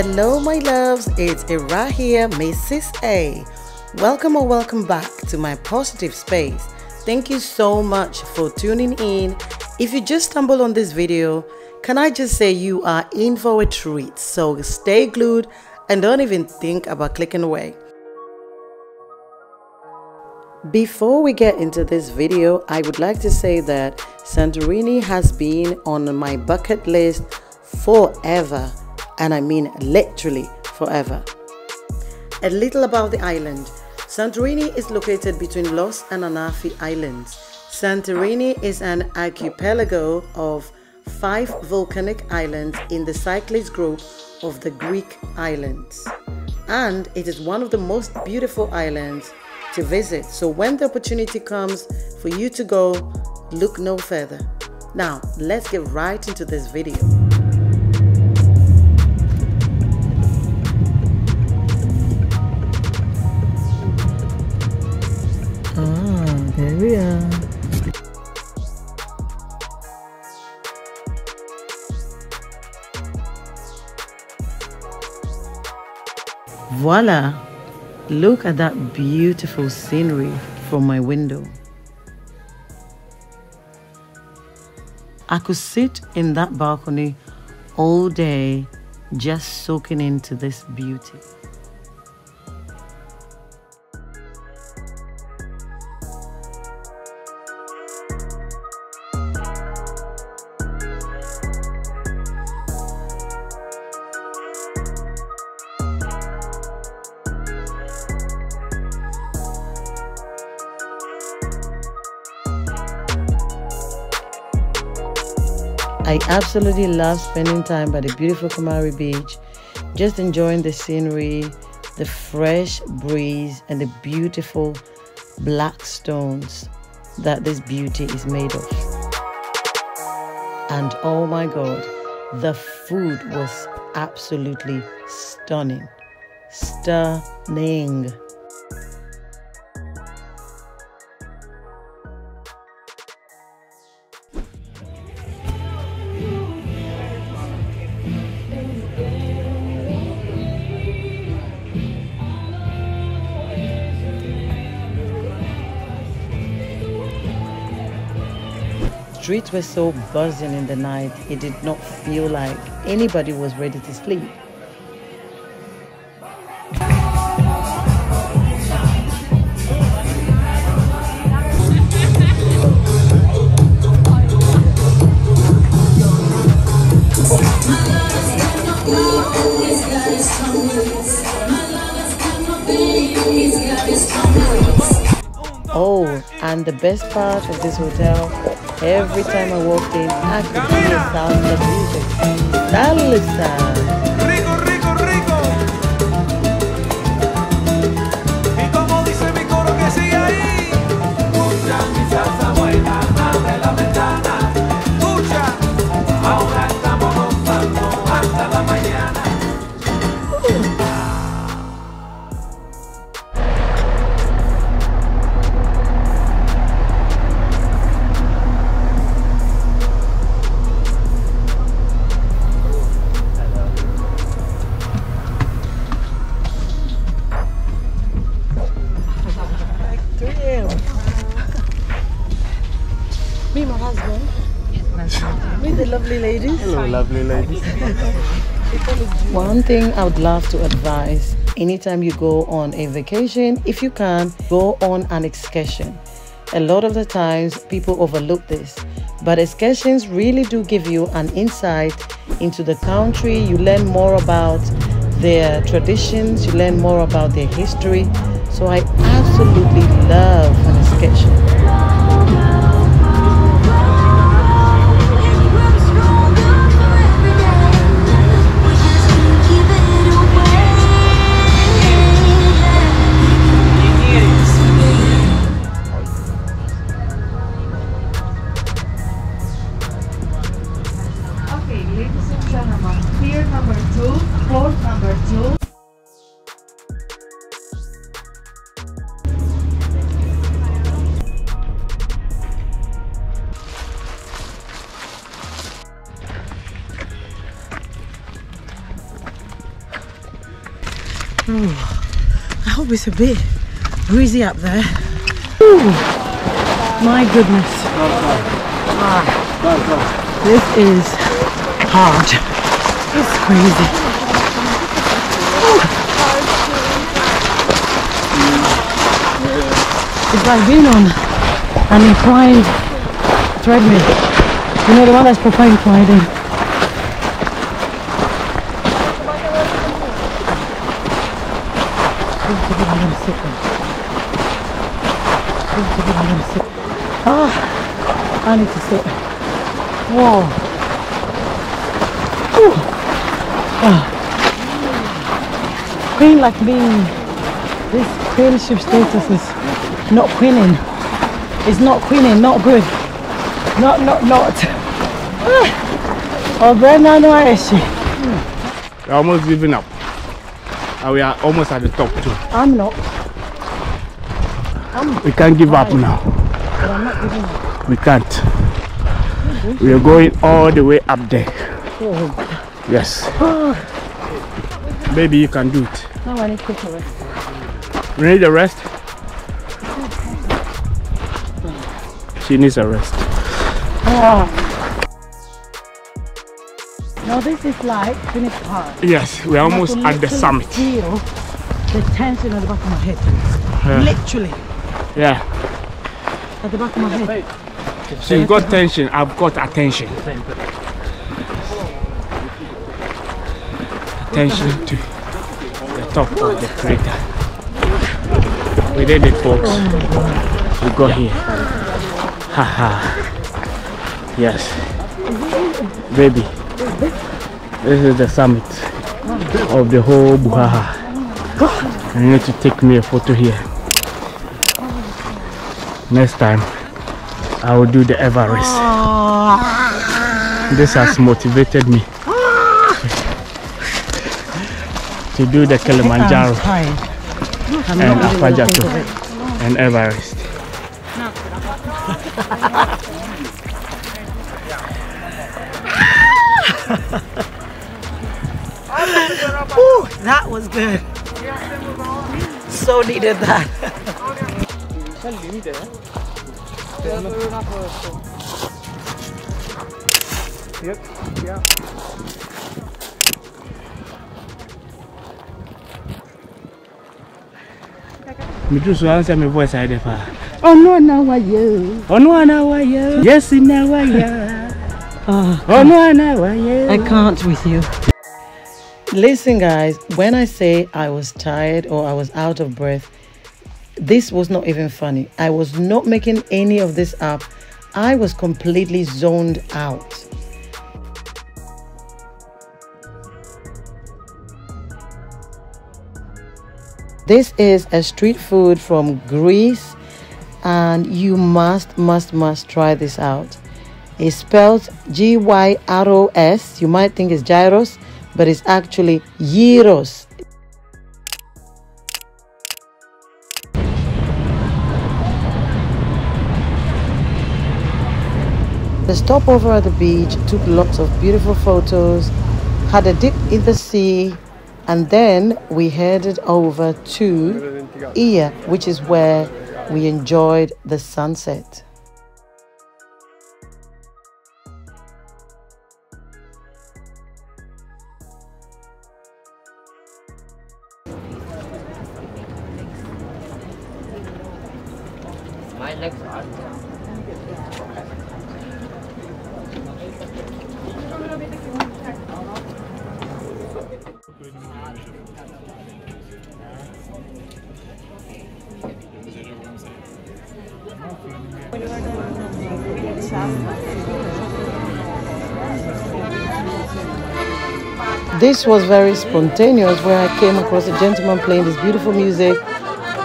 Hello, my loves. It's Awuraa here, Mrs. A. Welcome or welcome back to my positive space. Thank you so much for tuning in. If you just stumbled on this video, can I just say you are in for a treat? So stay glued and don't even think about clicking away. Before we get into this video, I would like to say that Santorini has been on my bucket list forever, and I mean literally forever. A little about the island. Santorini is located between Ios and Anafi Islands. Santorini is an archipelago of five volcanic islands in the Cyclades group of the Greek islands. And it is one of the most beautiful islands to visit. So when the opportunity comes for you to go, look no further. Now, let's get right into this video. There we are. Voila! Look at that beautiful scenery from my window. I could sit in that balcony all day just soaking into this beauty. I absolutely love spending time by the beautiful Kamari Beach, just enjoying the scenery, the fresh breeze, and the beautiful black stones that this beauty is made of. And oh my God, the food was absolutely stunning. Stunning. Streets were so buzzing in the night, it did not feel like anybody was ready to sleep. Oh, and the best part of this hotel Every time I walked in, I could hear the sound of music. Salsa. Lovely ladies. Hello, lovely ladies. One thing I would love to advise anytime you go on a vacation, if you can, go on an excursion. A lot of the times people overlook this, but excursions really do give you an insight into the country. You learn more about their traditions, you learn more about their history. So I absolutely love an excursion. I hope it's a bit breezy up there. Ooh, my goodness. Ah, this is hard. It's crazy. It's like being on an inclined treadmill. You know the one that's for inclined. Ah, I need to sit. Whoa. Ah. Queen like me, this queenship status is not queening. It's not queening, not good. Not, not, not. Oh, Brenda, no, is she? We're almost giving up. And we are almost at the top too. I'm not. We can't give up now. But I'm not giving up. We can't. We are going all the way up there. Oh, Yes. Maybe you can do it. now I need to take a rest. You need a rest? She needs a rest. Ah. Now this is like finish part. Yes, we're almost at the summit. Feel the tension at the back of my head. Yeah. Literally Yeah. at the back of my head. So you've got tension, I've got attention. Attention to the top of the crater. We did it, folks. We got here. Haha. yes. Baby. This is the summit of the whole Buhaha. You need to take me a photo here. Next time, I will do the Everest. This has motivated me to do the Kilimanjaro I'm and it. and Everest. That was good. So needed that. Me do so answer my voice I defa. Oh no, now why you? Ono ana waya. Yes na waya. Oh, Ono ana waya. I can't with you. Listen, guys, when I say I was tired or I was out of breath, this was not even funny. I was not making any of this up. I was completely zoned out. This is a street food from Greece, and you must, must, must try this out. It's spelled G Y R O S. You might think it's gyros, but it's actually gyros. The stopover at the beach took lots of beautiful photos, had a dip in the sea, and then we headed over to Oia, which is where we enjoyed the sunset. Legs are This was very spontaneous where I came across a gentleman playing this beautiful music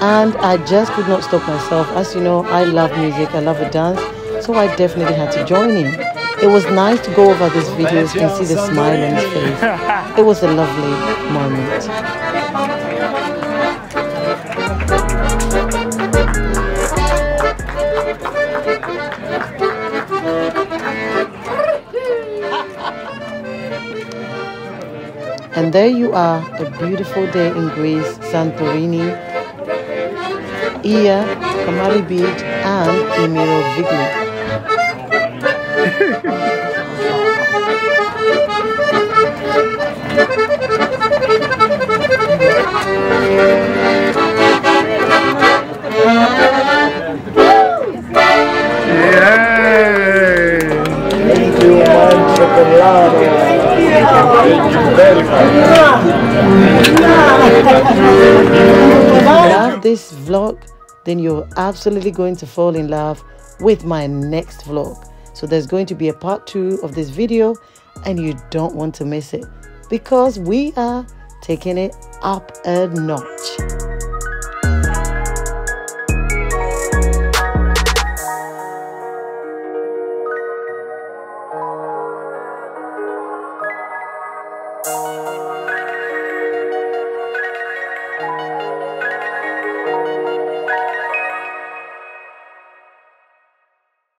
and I just could not stop myself. As you know, I love music, I love a dance, so I definitely had to join in. It was nice to go over these videos and see the smile on his face. It was a lovely moment. And And there you are, a beautiful day in Greece, Santorini, Oia, Kamari Beach, and Emiro Vigli. Thank you, man, chocolate. If you love this vlog, then you're absolutely going to fall in love with my next vlog. So there's going to be a part two of this video and you don't want to miss it because we are taking it up a notch.